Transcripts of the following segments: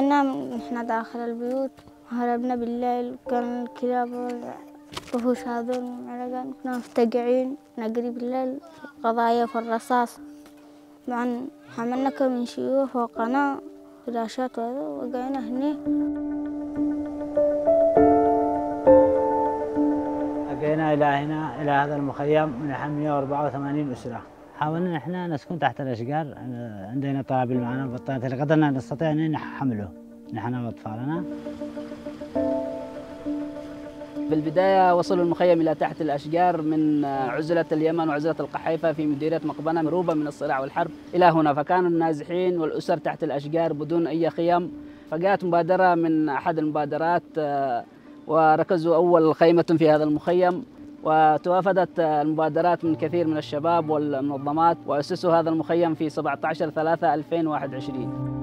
بقينا نحن داخل البيوت هربنا بالليل كان الكلاب والوحوش هذول معلقين كنا مفتقعين نجري بالليل قضايا في الرصاص. طبعا حملنا كم من شيوخ وقناة فلاشات وهذا وقعنا هني. جينا إلى هنا إلى هذا المخيم من 184 أسرة. حاولنا إحنا نسكن تحت الأشجار عندنا طابل معنا بطانة اللي قدرنا نستطيع أن نحمله. نحن وأطفالنا. بالبداية وصلوا المخيم إلى تحت الأشجار من عزلة اليمن وعزلة القحيفة في مديرية مقبنة مروبة من الصراع والحرب. إلى هنا فكانوا النازحين والأسر تحت الأشجار بدون أي خيم فجاءت مبادرة من أحد المبادرات وركزوا أول خيمة في هذا المخيم. وتوافدت المبادرات من كثير من الشباب والمنظمات وأسسوا هذا المخيم في 17 3 2021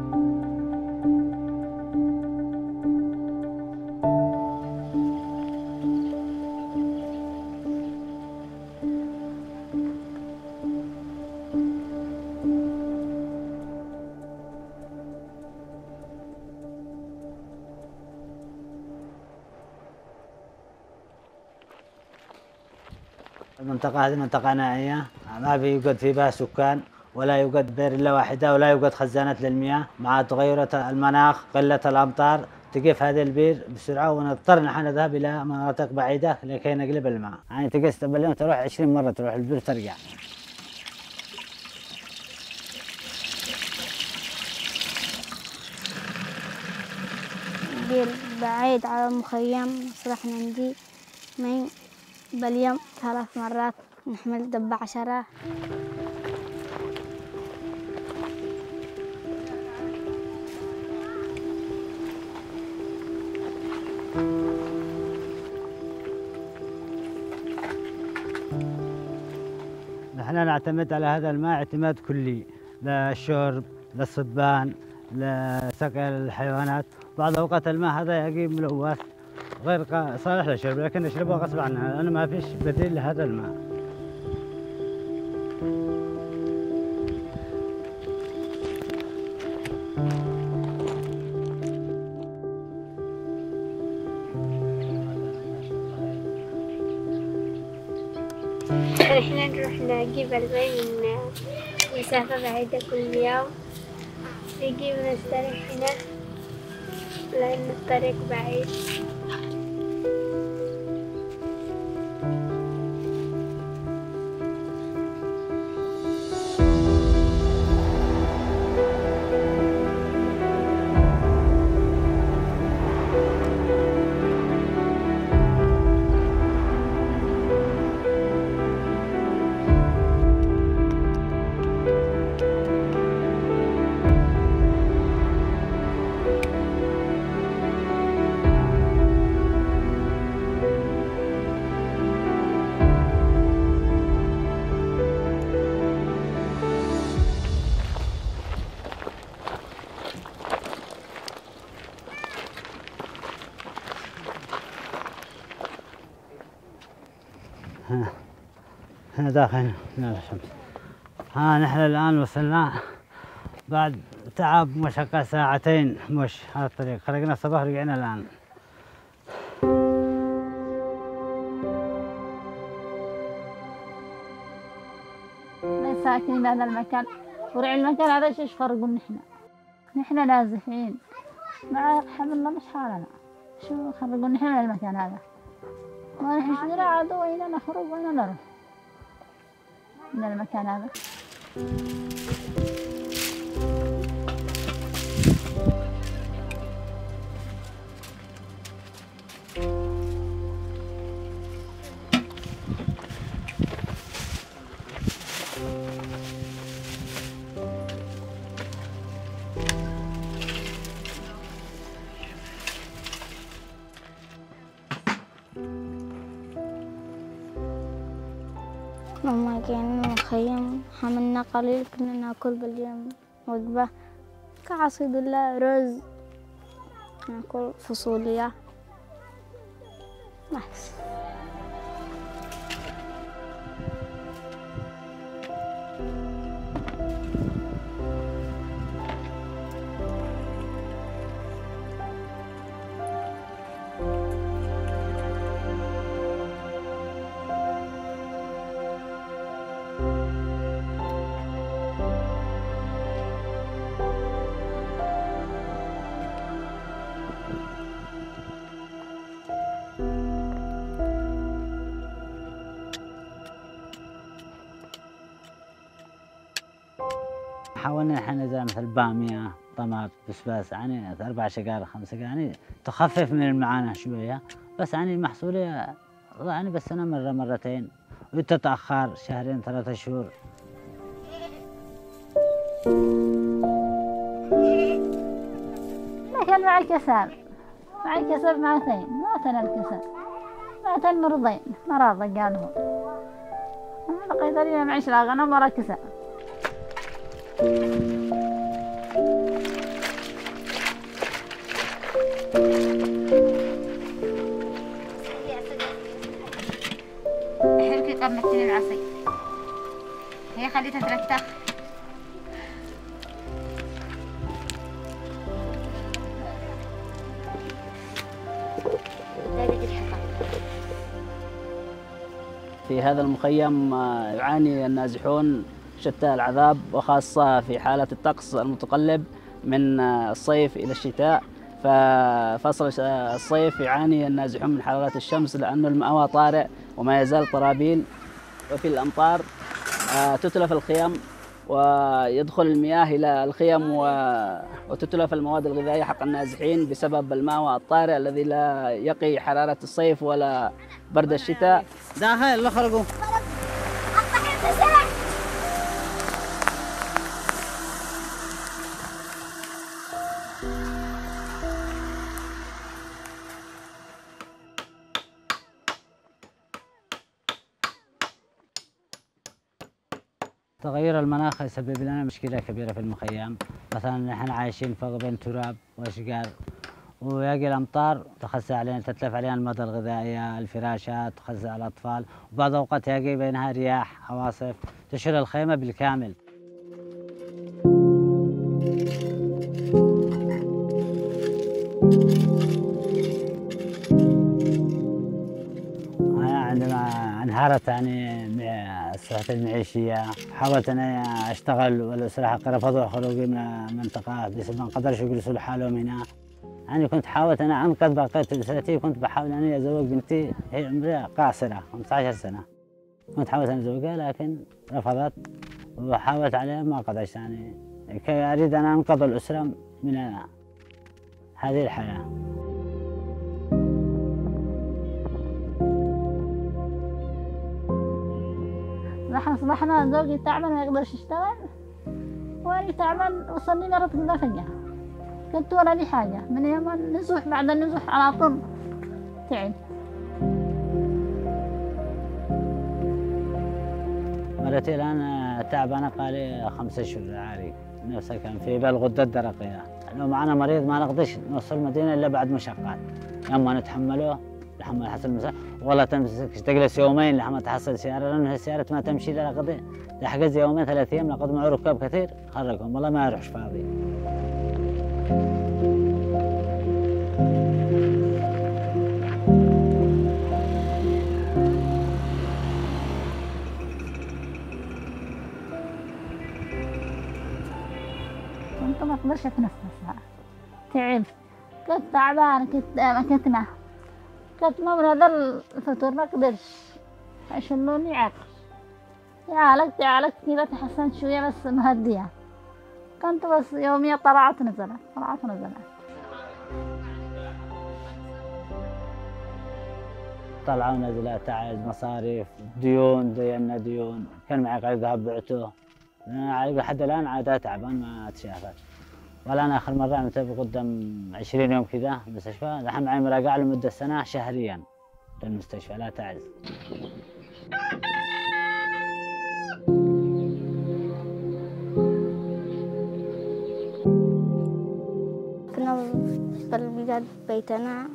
المنطقة هذه منطقة نائية. ما يوجد في بها سكان ولا يوجد بئر إلا واحدة ولا يوجد خزانات للمياه مع تغيرات المناخ قلة الأمطار. تقف هذه البير بسرعة ونضطر نحن نذهب إلى مناطق بعيدة لكي نقلب الماء. يعني تقيس باليوم تروح 20 مرة تروح البير ترجع. بير بعيد على المخيم صرحنا ندي مي باليوم ثلاث مرات نحمل دب عشرة. نحن نعتمد على هذا الماء اعتماد كلي للشرب للصبان لسقي الحيوانات. بعض أوقات الماء هذا يجي ملوث. غير صالح للشرب لكن نشربه غصب عننا لأنه ما فيش بديل لهذا الماء. إحنا نروح نجيب الماء من مسافة بعيدة كل يوم. نجي ونستريح هنا لأن الطريق بعيد. هنا داخل هنا. الشمس ها نحن الآن وصلنا بعد تعب مشقة ساعتين. مش هذا الطريق. خرجنا الصباح رجعنا الآن. ساكنين هذا المكان. ورع المكان هذا إيش فرقوا نحن؟ نحن نازحين. مع حملنا مش حالنا. شو خرجوا نحن من المكان هذا؟ ما نحن شو عادوا وين نخرج وين نروح. من المكان هذا. مخيم حملنا قليل كنا ناكل باليوم. وجبة كعصيد الله رز ناكل فاصوليا. بس. حاولنا إحنا زي مثل بامية طماط بسباس يعني أربع شقار خمس شقار يعني تخفف من المعاناة شوية. بس يعني محصولي يعني بالسنه مرة مرتين وتتأخر شهرين ثلاثة شهور. لكن مع الكسل. مع الكسل ماتين ماتنا الكسل. ماتن مرضين مرض قالهم لقيت لي معيش لا غنم ولا كسل. في هذا المخيم يعاني النازحون شتى العذاب وخاصة في حالة الطقس المتقلب من الصيف إلى الشتاء. ففصل الصيف يعاني النازحون من حرارة الشمس لأنه المأوى طارئ وما يزال طرابيل وفي الأمطار. آه، تتلف الخيم ويدخل المياه إلى الخيم وتتلف المواد الغذائية حق النازحين بسبب المأوى الطارئ الذي لا يقي حرارة الصيف ولا برد الشتاء. داخل خرجوا. تغير المناخ يسبب لنا مشكلة كبيرة في المخيم. مثلا نحن عايشين فوق بين تراب وأشجار ويجي الأمطار تخسى علينا تتلف علينا المادة الغذائية الفراشات تخسى على الأطفال. وبعض الأوقات يجي بينها رياح عواصف تشيل الخيمة بالكامل. أنا عندما انهارت يعني الصحة المعيشية حاولت أنا أشتغل والأسرة حقي رفضوا خروجي من المنطقة بسبب ما قدرش يجلسوا لحالهم هنا. يعني كنت حاولت أنا أنقذ بقية أسرتي وكنت بحاول أني أزوج بنتي هي عمرها قاصرة 15 سنة. كنت حاولت أن أزوجها لكن رفضت وحاولت عليها ما قدرت. يعني أريد أن أنقذ الأسرة من هذه الحياة. أصبحنا زوجي تعبان ما يقدرش يشتغل وأنا تعبان وصلني مرض فجأة كنت ولا لي حاجة. من يوم النزوح بعد النزوح على طول تعب. مرتي الآن تعبانة قالي خمسة شهور عاري نفسها كان في بالغدة الدرقية. لو معنا مريض ما نقدرش نوصل المدينة إلا بعد مشقات. أما نتحمله لحد ما يحصل مسا والله تمسك تجلس يومين لحد ما تحصل سيارة لأن السيارة ما تمشي إلا لقد تحجز يومين ثلاث أيام لقد معه ركاب كثير. خرجهم والله ما يروحش فاضي. كنت ما أقدرش أتنفس تعب. كنت تعبان كنت مكتمة ما من هذا الفطور ما أقدرش يشلوني عقل عالجت عالجت كذا تحسنت شوية بس مهدية. كنت بس يوميا طلعت نزلت طلعت نزلت. طلعوا ونزلات تعز مصاريف ديون دينا ديون. كان معي قريب ذهب بعته. لحد الآن عاد تعبان ما أتشافى ولا أنا آخر مرة متى قدام 20 يوم كذا المستشفى الحين معي مراجعة لمدة سنة شهريا للمستشفى لا تعز. كنا بالبلاد بيتنا.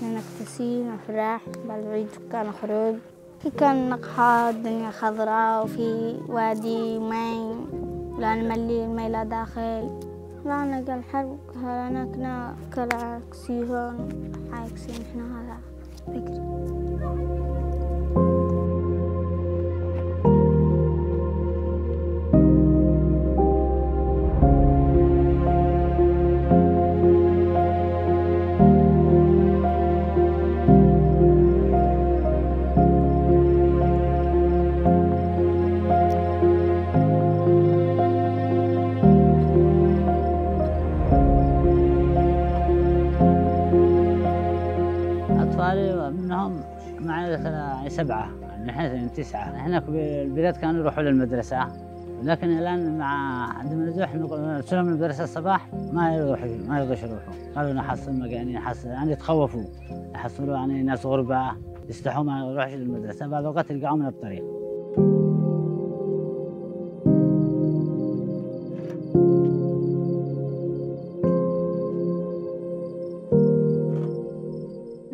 كنا نكتسي نفرح بالعيد كان خروج في كان نقحة الدنيا خضراء وفي وادي ماي لا نملي المي لا داخل. لا نلقى الحرب هنا كنا كلاكسيون عاكسين إحنا هذا فكري. أطفالي منهم معي ثلا- سبعة نحن تسعة. هنا في البلاد كانوا يروحوا للمدرسة لكن الآن مع عندما نزوح سلم المدرسة الصباح ما يروحوا ما يرضوش يروحوا. قالوا نحصل مجانين نحصل يعني تخوفوا يحصلوا يعني ناس غربة يستحوا ما يروحش للمدرسة بعض الأوقات يلقاهم من الطريق.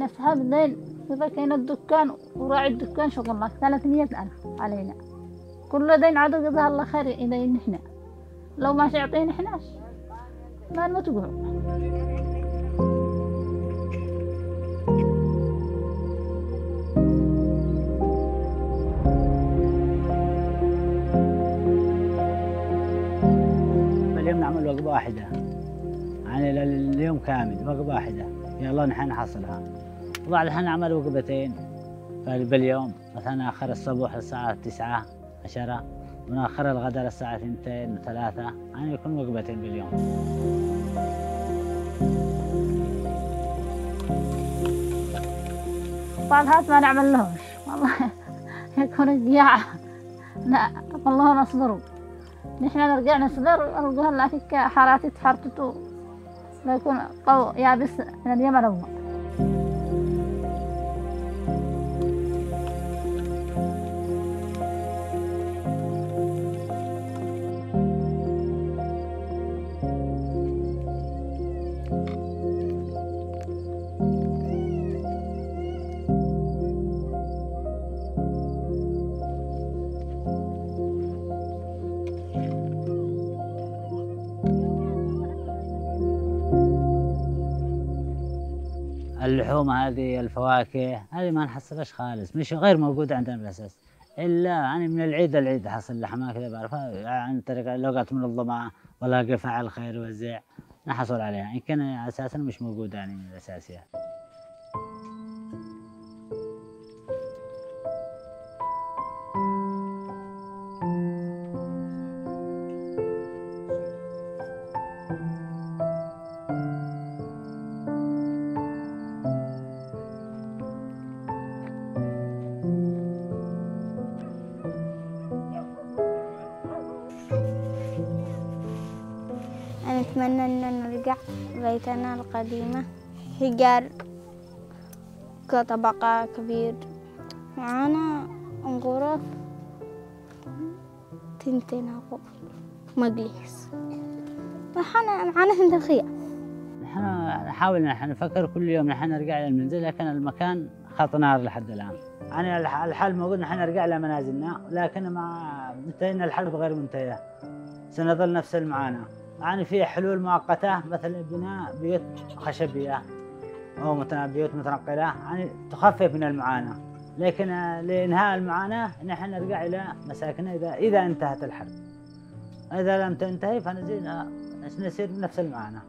نفسها بالليل إذا كان الدكان وراعي الدكان شغل 300 ألف علينا. كل دين عدو جزاه الله خير إذا نحن. لو ما يعطينا إحناش ما جوع اليوم نعمل وجبة واحدة. يعني اليوم كامل وجبة واحدة. يلا نحن نحصلها. وبعدها نعمل وجبتين باليوم؟ مثلا آخر الصبح الساعة تسعة عشرة ونأخر الغداء للساعة اثنتين ثلاثة. يعني يكون وجبتين باليوم. طالهات ما نعمل لهوش والله يكون جياع لا والله نصبروا نحن نرجع نصبر نلقاها لا فيك حالاتي تحرتتو. لا يكون قو يابس من اليمن أول اللحوم هذه الفواكه هذه ما نحصلهاش خالص مش غير موجودة عندنا بالأساس. إلا يعني من العيد للعيد حصل لحمة كذا بعرفها عن طريق لغة منظمة ولا فاعل الخير والزيع نحصل عليها. إن كان أساسا مش موجودة يعني من الأساسيات بيتنا القديمة. حجار كطبقة كبير. معانا غرف تنتين أقو مجلس. وحنا معانا صندوقية نحن نحاول نحن نفكر كل يوم نحن نرجع إلى المنزل لكن المكان خط نار لحد الآن. يعني الح- الحل موجود نحن نرجع إلى منازلنا لكن مع انتهينا الحرب غير منتهية. سنظل نفس المعاناة. يعني في حلول مؤقتة مثل بناء بيوت خشبية أو مثلا بيوت متنقلة يعني تخفف من المعاناة. لكن لإنهاء المعاناة نحن نرجع إلى مساكننا إذا إذا انتهت الحرب. إذا لم تنتهي فنزيد نسير بنفس المعاناة.